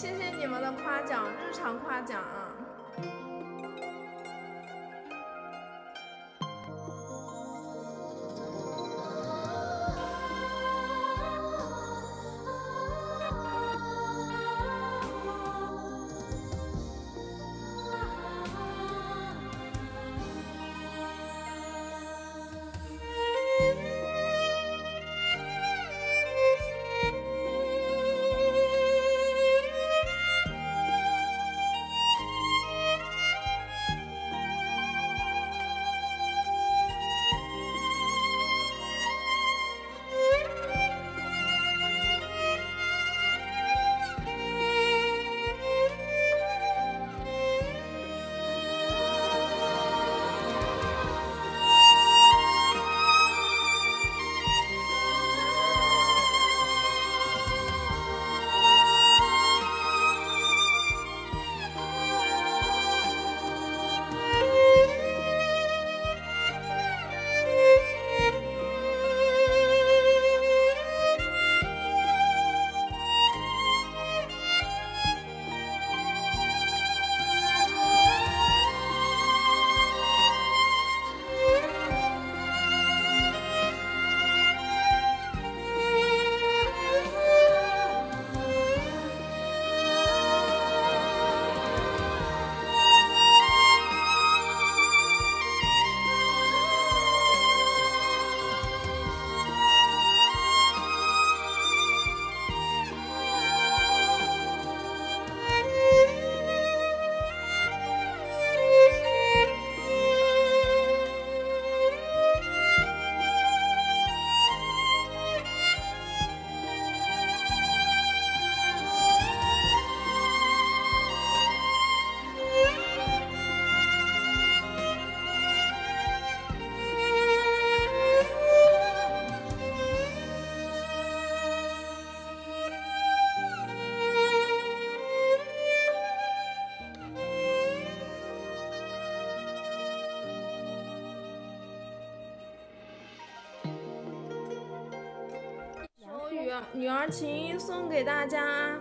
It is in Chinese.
谢谢你们的夸奖日常夸奖啊。女儿情送给大家。